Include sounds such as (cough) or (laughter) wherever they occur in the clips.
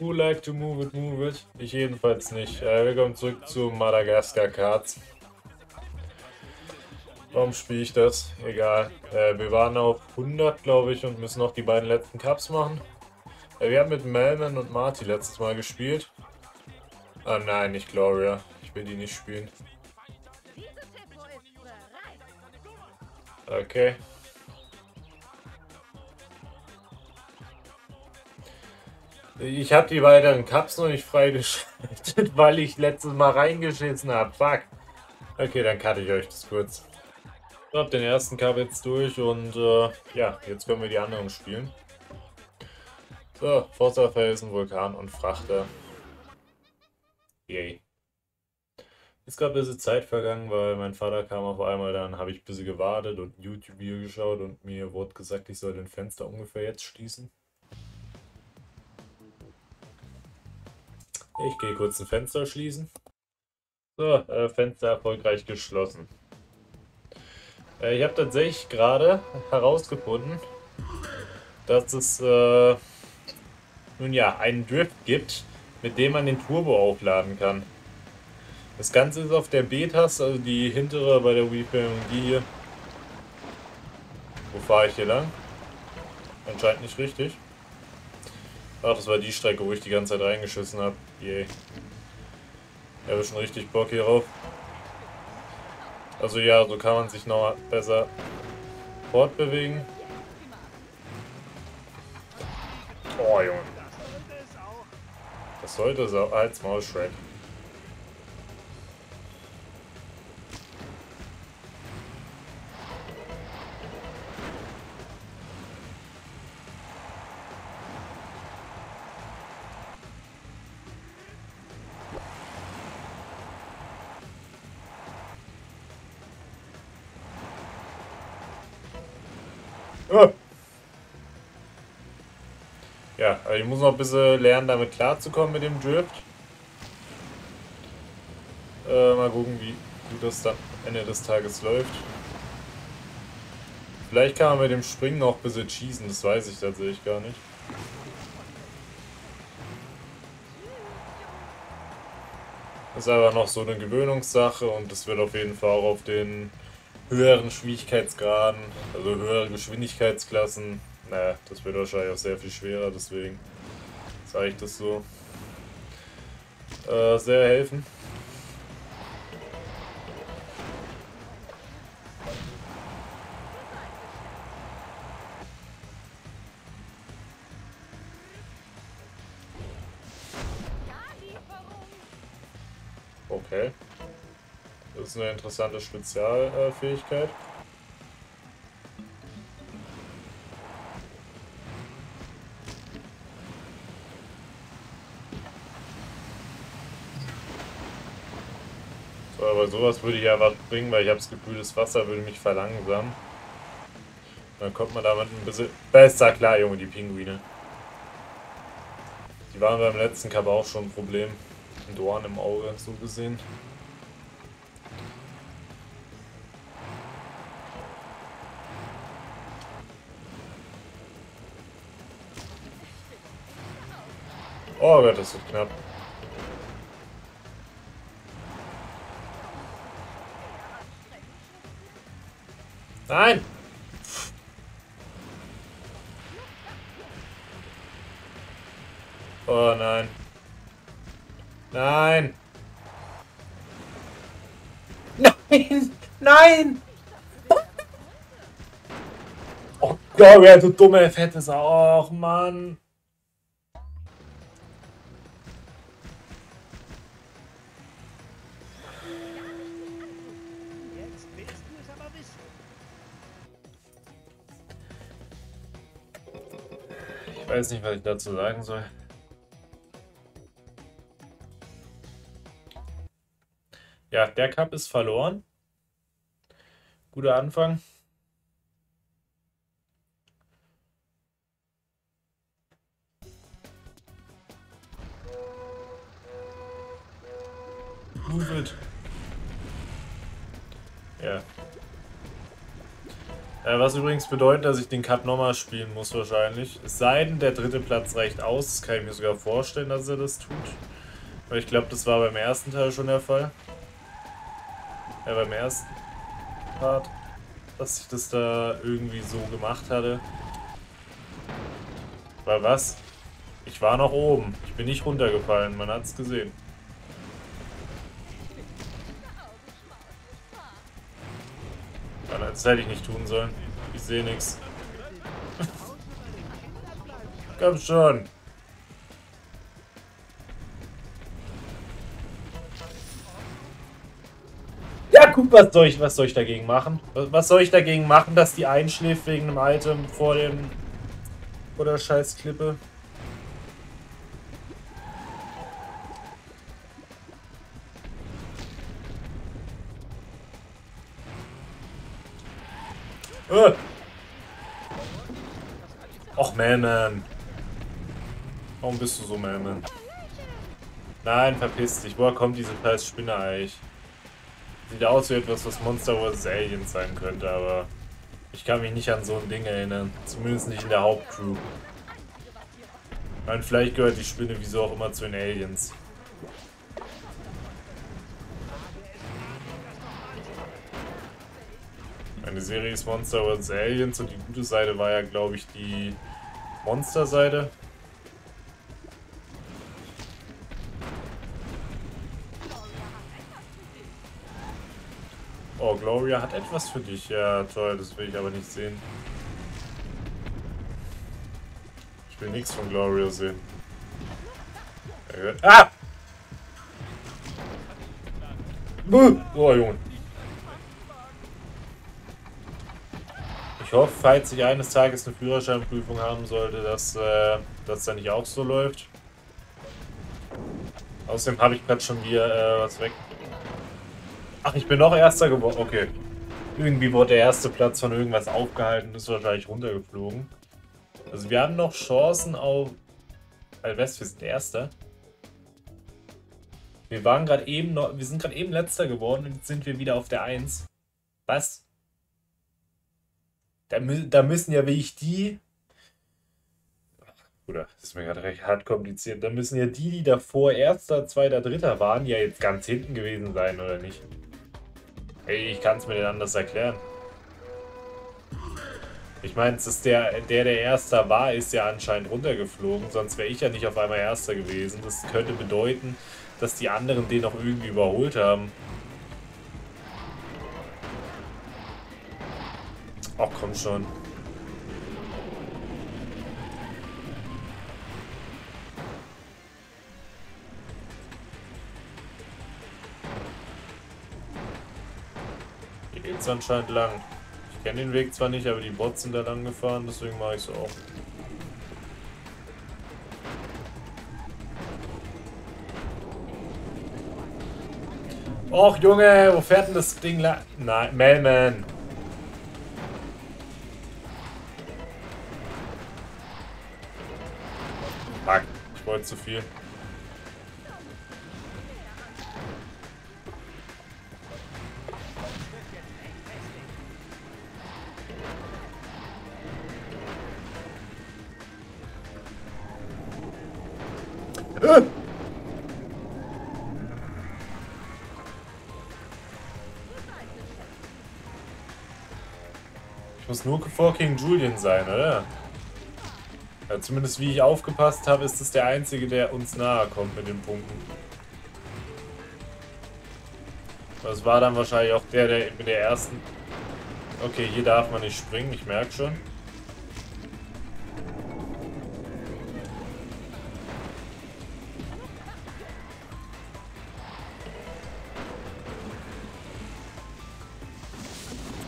Who like to move it, move it? Ich jedenfalls nicht. Äh, willkommen zurück zu Madagascar Cards. Warum spiele ich das? Egal. Äh, wir waren auf 100, glaube ich, und müssen noch die beiden letzten Cups machen. Äh, wir haben mit Melman und Marty letztes Mal gespielt. Ah nein, nicht Gloria. Ich will die nicht spielen. Okay. Ich habe die weiteren Cups noch nicht freigeschaltet, (laughs) weil ich letztes Mal reingeschissen habe. Fuck. Okay, dann cutte ich euch das kurz. Ich habe den ersten Cup jetzt durch und äh, ja, jetzt können wir die anderen spielen. So, Forsterfelsen, Vulkan und Frachter. Yay. Ist gerade ein bisschen Zeit vergangen, weil mein Vater kam auf einmal, dann habe ich ein bisschen gewartet und YouTube-Video geschaut und mir wurde gesagt, ich soll den Fenster ungefähr jetzt schließen. Ich gehe kurz ein Fenster schließen. So, äh, Fenster erfolgreich geschlossen. Äh, ich habe tatsächlich gerade herausgefunden, dass es äh, nun ja einen Drift gibt, mit dem man den Turbo aufladen kann. Das Ganze ist auf der B-Taste, also die hintere bei der Wii und die hier. Wo fahre ich hier lang? Anscheinend nicht richtig. Ach, das war die Strecke, wo ich die ganze Zeit reingeschissen habe. Yay. Ich habe schon richtig Bock hier drauf. Also ja, so kann man sich noch besser fortbewegen. Oh, Junge. Das sollte so als Maus Shrek. Aber ich muss noch ein bisschen lernen, damit klarzukommen mit dem Drift. Äh, mal gucken, wie gut das dann Ende des Tages läuft. Vielleicht kann man mit dem Springen auch ein bisschen schießen, das weiß ich tatsächlich gar nicht. Das ist aber noch so eine Gewöhnungssache und das wird auf jeden Fall auch auf den höheren Schwierigkeitsgraden, also höhere Geschwindigkeitsklassen, naja, das wird wahrscheinlich auch sehr viel schwerer, deswegen sage ich das so, äh, sehr helfen. Okay. Das ist eine interessante Spezialfähigkeit. So, sowas würde ich ja was bringen, weil ich habe das Gefühl, das Wasser würde mich verlangsamen. Dann kommt man damit ein bisschen besser klar, Junge, die Pinguine. Die waren beim letzten Cup auch schon ein Problem. Ein Dorn im Auge, so gesehen. Oh Gott, das wird knapp. Nein! Oh nein. Nein! Nein! Nein! Oh Gott, du dumme, fette Sau. Och, Mann. Weiß nicht, was ich dazu sagen soll. Ja, der Cup ist verloren. Guter Anfang. Move it. Ja. Äh, was übrigens bedeutet, dass ich den Cut nochmal spielen muss wahrscheinlich. Es sei denn, der dritte Platz reicht aus. Das kann ich mir sogar vorstellen, dass er das tut. Weil ich glaube, das war beim ersten Teil schon der Fall. Ja, beim ersten Part. Dass ich das da irgendwie so gemacht hatte. Weil was? Ich war noch oben. Ich bin nicht runtergefallen. Man hat es gesehen. Das hätte ich nicht tun sollen. Ich sehe nichts. (laughs) Komm schon. Ja, guck, was soll ich, was soll ich dagegen machen? Was soll ich dagegen machen, dass die einschläft wegen einem Item vor dem... vor der Scheißklippe? Äh. Och, man. Warum bist du so, man? Nein, verpiss dich. Woher kommt diese scheiß Spinne eigentlich? Sieht aus wie etwas, was Monster vs. Aliens sein könnte, aber ich kann mich nicht an so ein Ding erinnern. Zumindest nicht in der Hauptcrew. Nein, vielleicht gehört die Spinne wieso auch immer zu den Aliens. Eine Serie ist Monster vs. Aliens und die gute Seite war ja, glaube ich, die Monster-Seite. Oh, Gloria hat etwas für dich. Ja, toll, das will ich aber nicht sehen. Ich will nichts von Gloria sehen. Ah! Oh, Junge. Ich hoffe, falls ich eines Tages eine Führerscheinprüfung haben sollte, dass äh, das dann nicht auch so läuft. Außerdem habe ich gerade schon wieder äh, was weg. Ach, ich bin noch Erster geworden. Okay. Irgendwie wurde der erste Platz von irgendwas aufgehalten, ist wahrscheinlich runtergeflogen. Also wir haben noch Chancen auf... Alvest, wir sind Erster. Wir waren gerade eben noch... Wir sind gerade eben Letzter geworden und jetzt sind wir wieder auf der 1. Was? Da, da müssen ja, wie ich die. Oder, das ist mir gerade recht hart kompliziert. Da müssen ja die, die davor Erster, Zweiter, Dritter waren, ja jetzt ganz hinten gewesen sein, oder nicht? Hey, ich kann es mir denn anders erklären. Ich meine, der, der, der Erster war, ist ja anscheinend runtergeflogen, sonst wäre ich ja nicht auf einmal Erster gewesen. Das könnte bedeuten, dass die anderen den noch irgendwie überholt haben. Ach komm schon. Hier geht's anscheinend lang. Ich kenne den Weg zwar nicht, aber die Bots sind da lang gefahren, deswegen mache ich es auch. Och Junge, wo fährt denn das Ding lang? Nein, Melman. Wollte zu viel. Ich muss nur vor King Julian sein, oder? Ja, zumindest wie ich aufgepasst habe, ist es der einzige, der uns nahe kommt mit den Punkten. Das war dann wahrscheinlich auch der, der mit der ersten... Okay, hier darf man nicht springen, ich merke schon.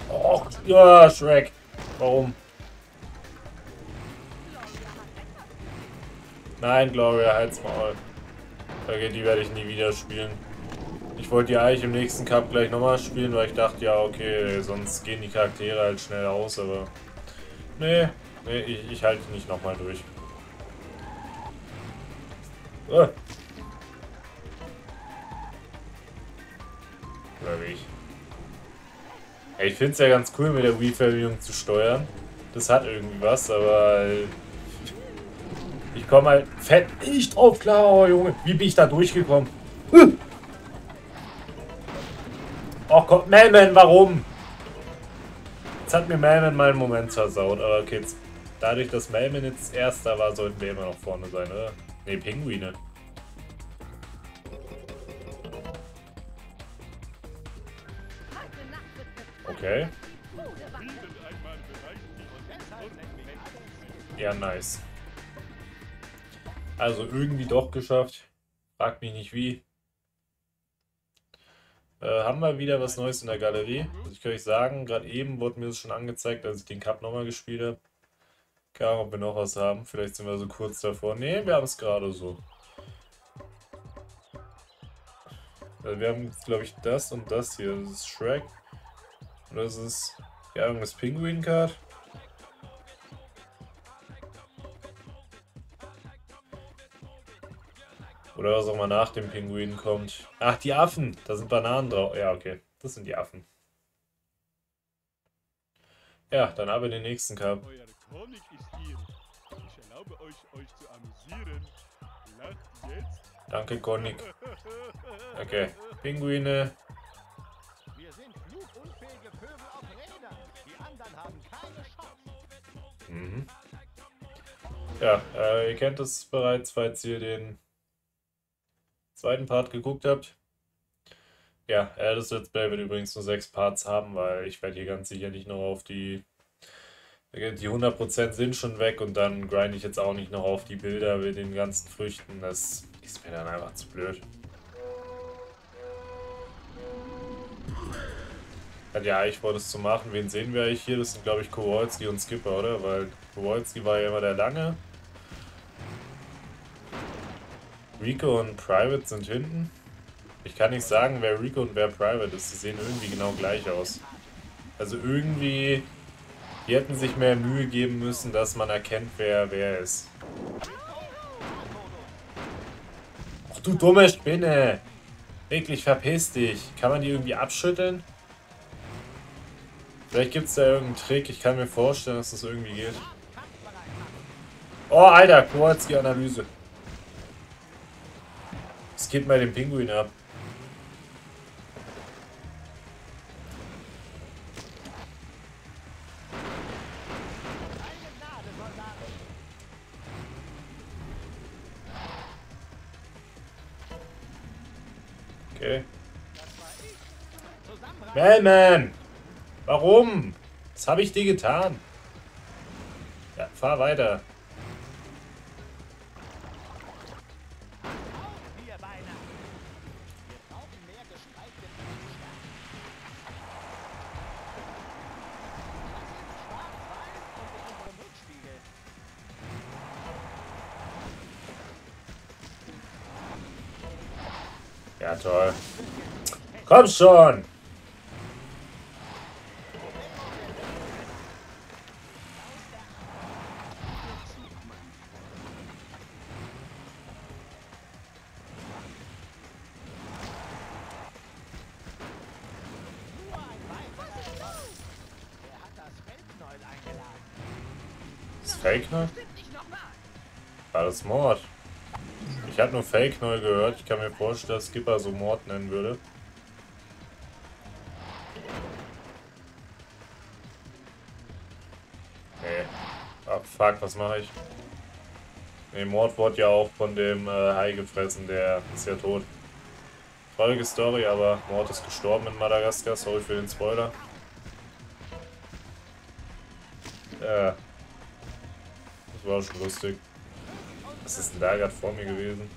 Och, ja, Shrek. Warum? Nein, Gloria, halt's mal. Okay, die werde ich nie wieder spielen. Ich wollte die eigentlich im nächsten Cup gleich nochmal spielen, weil ich dachte, ja, okay, sonst gehen die Charaktere halt schnell aus, aber... Nee, nee, ich, ich halte nicht nochmal durch. Ah. Oder wie ich. Ich finde es ja ganz cool, mit der Wii-Verbindung zu steuern. Das hat irgendwie was, aber... Ich komme halt fett nicht drauf klar, oh Junge. Wie bin ich da durchgekommen? Hm. Oh Gott, Melman, warum? Jetzt hat mir Melman mal einen Moment versaut, aber okay, jetzt, dadurch, dass Melman jetzt Erster war, sollten wir immer noch vorne sein, oder? Ne, Pinguine. Okay. Ja, nice. Also irgendwie doch geschafft. Frag mich nicht wie. Äh, haben wir wieder was Neues in der Galerie. Also ich kann euch sagen, gerade eben wurde mir das schon angezeigt, als ich den Cup nochmal gespielt habe. Keine Ahnung, ob wir noch was haben. Vielleicht sind wir so kurz davor. Ne, wir haben es gerade so. Also wir haben, glaube ich, das und das hier. Das ist Shrek. Und das ist, ja, irgendwas Penguin-Card. Oder was auch mal nach dem Pinguin kommt. Ach, die Affen. Da sind Bananen drauf. Ja, okay. Das sind die Affen. Ja, dann haben wir den nächsten Cup. Euer König ist hier. Ich erlaube euch, euch zu amüsieren. Lacht jetzt. Danke, König. Okay, (laughs) Pinguine. Wir sind flugunfähige Vögel auf Rädern. Die anderen haben keine Chance. Mhm. Ja, äh, ihr kennt es bereits, falls ihr den zweiten Part geguckt habt. Ja, äh, das Let's Play wird übrigens nur sechs Parts haben, weil ich werde hier ganz sicher nicht noch auf die... Die 100% sind schon weg und dann grinde ich jetzt auch nicht noch auf die Bilder mit den ganzen Früchten. Das ist mir dann einfach zu blöd. Ja, ich wollte es zu machen. Wen sehen wir eigentlich hier? Das sind, glaube ich, Kowalski und Skipper, oder? Weil Kowalski war ja immer der Lange. Rico und Private sind hinten. Ich kann nicht sagen, wer Rico und wer Private ist. Sie sehen irgendwie genau gleich aus. Also irgendwie... Die hätten sich mehr Mühe geben müssen, dass man erkennt, wer wer ist. Ach du dumme Spinne! Wirklich, verpiss dich. Kann man die irgendwie abschütteln? Vielleicht gibt es da irgendeinen Trick. Ich kann mir vorstellen, dass das irgendwie geht. Oh, Alter, Kowalski-Analyse. Skip mal den Pinguin ab. Okay. Melman! Warum? Was habe ich dir getan? Ja, fahr weiter. Ja, toll. Komm schon! Fake Knoll? War das Mord? Ich habe nur Fake Knoll gehört. Ich kann mir vorstellen, dass Skipper so Mord nennen würde. Nee. Ah, fuck, was mache ich? Nee, Mord wurde ja auch von dem äh, Hai gefressen, der ist ja tot. Traurige Story, aber Mord ist gestorben in Madagaskar. Sorry für den Spoiler. Ja. Das war schon lustig. Was ist denn da gerade vor mir gewesen?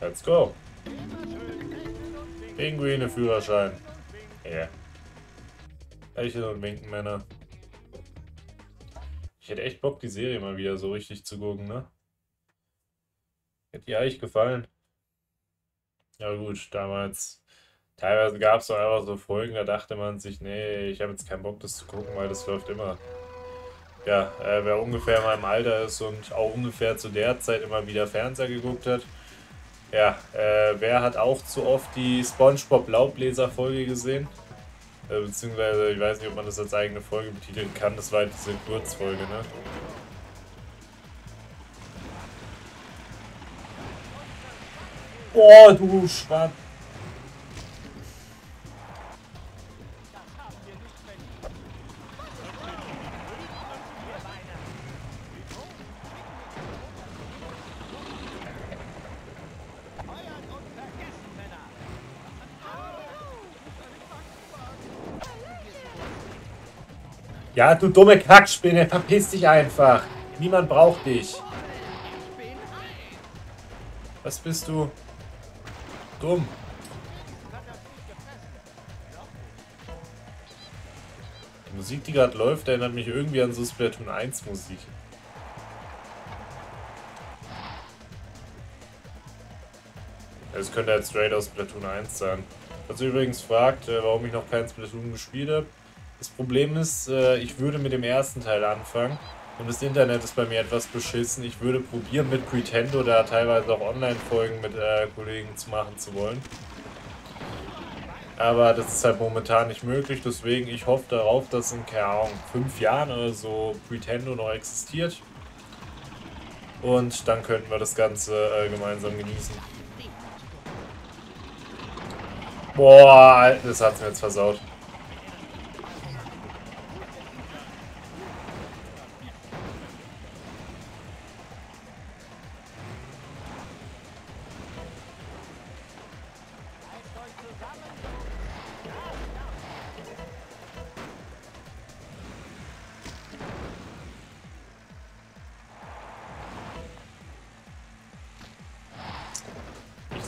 Let's go. Pinguine Führerschein. Yeah. Eichel und Winkenmänner. Ich hätte echt Bock, die Serie mal wieder so richtig zu gucken, ne? Hätte ihr eigentlich gefallen. Ja gut, damals, teilweise gab es einfach so Folgen, da dachte man sich, nee, ich habe jetzt keinen Bock, das zu gucken, weil das läuft immer. Ja, äh, wer ungefähr in meinem Alter ist und auch ungefähr zu der Zeit immer wieder Fernseher geguckt hat, ja, äh, wer hat auch zu oft die SpongeBob Laubbläser-Folge gesehen? Äh, beziehungsweise, ich weiß nicht, ob man das als eigene Folge betiteln kann, das war halt diese Kurzfolge, ne? Boah, du Schwarz. Ja, du dumme Kackspinne, verpiss dich einfach. Niemand braucht dich. Was bist du? Dumm. Die Musik, die gerade läuft, erinnert mich irgendwie an so Splatoon 1 Musik. Es könnte jetzt straight aus Splatoon 1 sein. Was übrigens fragt, äh, warum ich noch kein Splatoon gespielt habe. Das Problem ist, äh, ich würde mit dem ersten Teil anfangen. Und das Internet ist bei mir etwas beschissen. Ich würde probieren, mit Pretendo da teilweise auch Online-Folgen mit äh, Kollegen zu machen zu wollen. Aber das ist halt momentan nicht möglich. Deswegen, ich hoffe darauf, dass in, keine Ahnung, fünf Jahren oder so Pretendo noch existiert. Und dann könnten wir das Ganze äh, gemeinsam genießen. Boah, das hat mir jetzt versaut.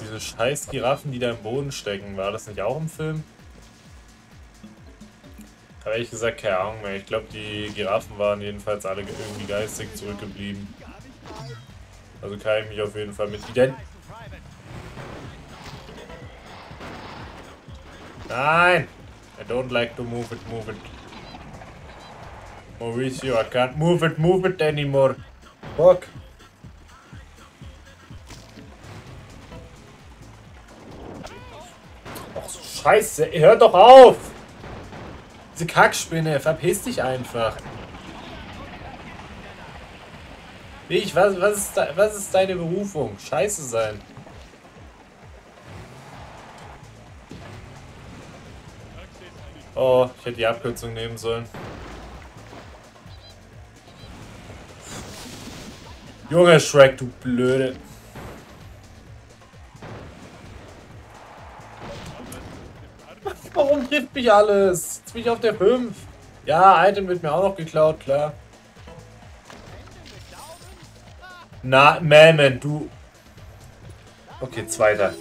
Diese scheiß Giraffen, die da im Boden stecken. War das nicht auch im Film? Aber ehrlich gesagt keine Ahnung mehr. Ich glaube, die Giraffen waren jedenfalls alle irgendwie geistig zurückgeblieben. Also kann ich mich auf jeden Fall mit ident... Nein! I don't like to move it, move it. Mauricio, I can't move it, move it anymore. Fuck. Scheiße, hört doch auf! Diese Kackspinne, verpiss dich einfach. Ich, was, was, ist da, was ist deine Berufung? Scheiße sein. Oh, ich hätte die Abkürzung nehmen sollen. Junge Shrek, du Blöde. Mich alles? Jetzt bin ich auf der 5. Ja, Item wird mir auch noch geklaut, klar. Na, man, du. Okay, zweiter.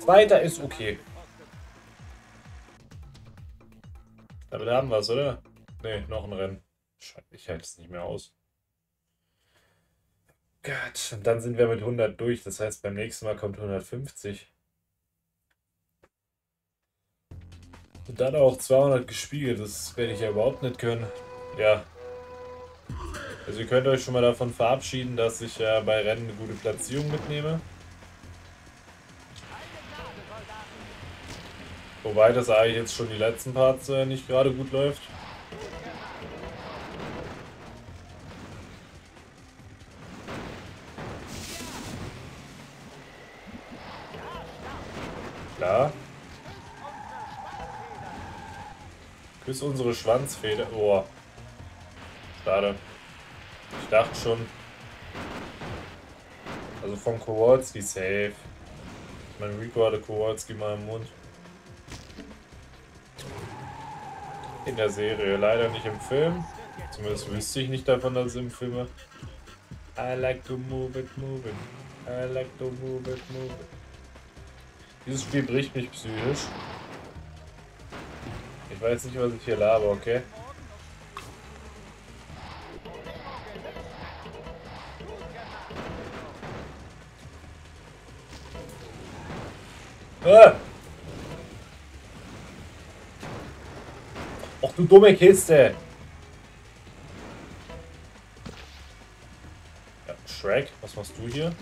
Zweiter ist okay. Damit haben wir es, oder? Ne, noch ein Rennen. Scheiße, ich halte es nicht mehr aus. Gott, und dann sind wir mit 100 durch. Das heißt, beim nächsten Mal kommt 150. Und dann auch 200 gespiegelt, das werde ich ja überhaupt nicht können. Ja. Also ihr könnt euch schon mal davon verabschieden, dass ich ja bei Rennen eine gute Platzierung mitnehme. Wobei das eigentlich jetzt schon die letzten Parts äh, nicht gerade gut läuft. Klar. Bis unsere Schwanzfeder. Oh. Schade. Ich dachte schon. Also von Kowalski safe. Mein Rico hatte Kowalski mal im Mund. In der Serie, leider nicht im Film. Zumindest wüsste ich nicht davon, dass es im Film war. I like to move it, move it. I like to move it, move it. Dieses Spiel bricht mich psychisch. Ich weiß nicht, was ich hier laber, okay? Ah! Ach du dumme Kiste! Ja, Shrek, was machst du hier?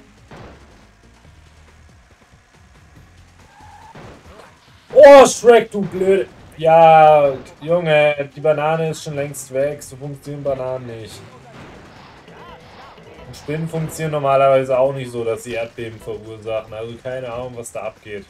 Oh, Shrek, du blöde... Ja, Junge, die Banane ist schon längst weg. So funktionieren Bananen nicht. Und Spinnen funktionieren normalerweise auch nicht so, dass sie Erdbeben verursachen. Also keine Ahnung, was da abgeht.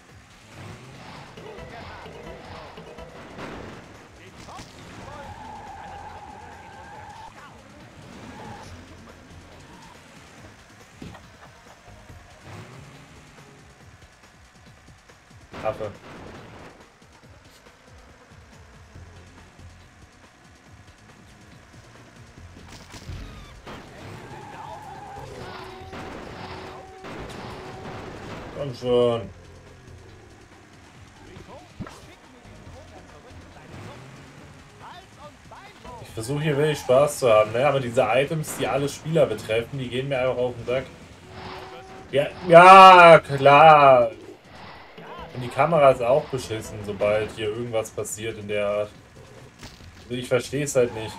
Komm schon. Ich versuche hier wirklich Spaß zu haben, ne? aber diese Items, die alle Spieler betreffen, die gehen mir einfach auf den Sack. Ja, ja, klar. Und die Kamera ist auch beschissen, sobald hier irgendwas passiert in der Art. Ich verstehe es halt nicht.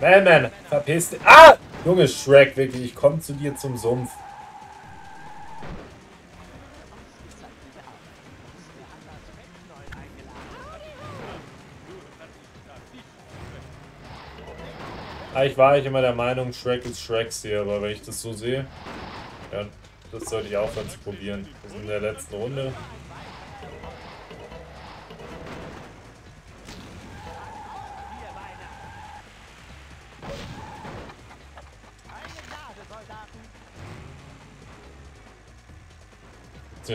Man, man, verpiss dich. Ah! Junge Shrek, wirklich, ich komme zu dir zum Sumpf. Eigentlich war ich immer der Meinung, Shrek ist Shreks hier, aber wenn ich das so sehe, ja, das sollte ich auch ganz probieren. Wir sind in der letzten Runde.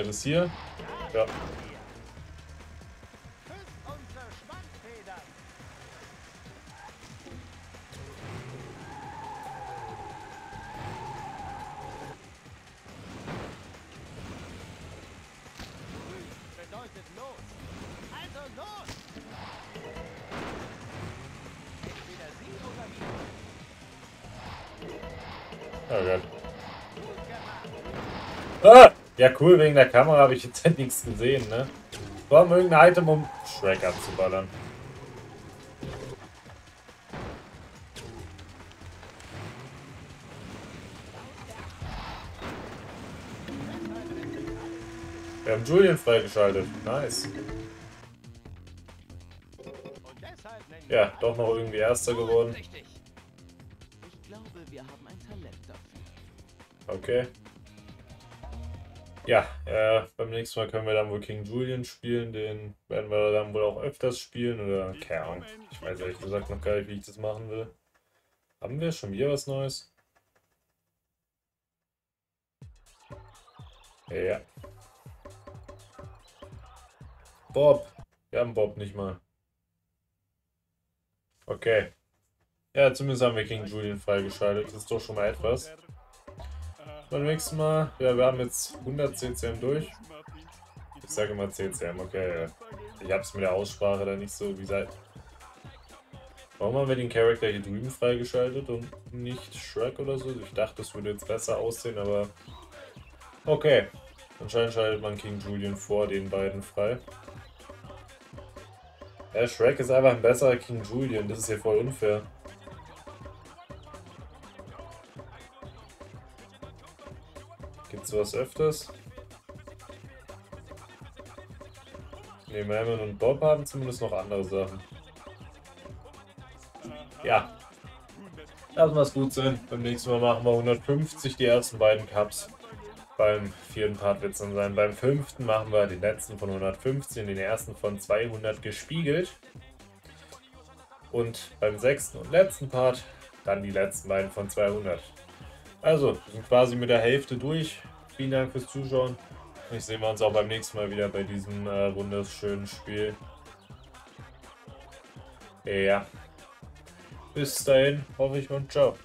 Ja das hier? Ja. Oh Gott. Ah! Ja, cool, wegen der Kamera habe ich jetzt nichts gesehen, ne? Wir haben irgendein Item, um Shrek abzuballern. Wir haben Julian freigeschaltet. Nice. Ja, doch noch irgendwie Erster geworden. Okay. Ja, äh, beim nächsten Mal können wir dann wohl King Julian spielen. Den werden wir dann wohl auch öfters spielen. Oder, keine Ahnung. Ich weiß ehrlich gesagt noch gar nicht, wie ich das machen will. Haben wir schon wieder was Neues? Ja. Bob. Wir haben Bob nicht mal. Okay. Ja, zumindest haben wir King Julian freigeschaltet. Das ist doch schon mal etwas. Beim nächsten Mal, ja, wir haben jetzt 100 CCM durch. Ich sage immer CCM, okay. Ich habe es mit der Aussprache da nicht so, wie seit. Warum haben wir den Charakter hier drüben freigeschaltet und nicht Shrek oder so? Ich dachte, das würde jetzt besser aussehen, aber... Okay. Anscheinend schaltet man King Julian vor den beiden frei. Ja, Shrek ist einfach ein besserer King Julian. Das ist hier voll unfair. Gibt es was öfters? Ne, Mammon und Bob haben zumindest noch andere Sachen. Ja. Lassen wir es gut sein. Beim nächsten Mal machen wir 150 die ersten beiden Cups. Beim vierten Part wird es dann sein. Beim fünften machen wir den letzten von 150 und den ersten von 200 gespiegelt. Und beim sechsten und letzten Part dann die letzten beiden von 200. Also, wir sind quasi mit der Hälfte durch. Vielen Dank fürs Zuschauen. Ich sehen wir uns auch beim nächsten Mal wieder bei diesem äh, wunderschönen Spiel. Ja. Bis dahin, hoffe ich und ciao.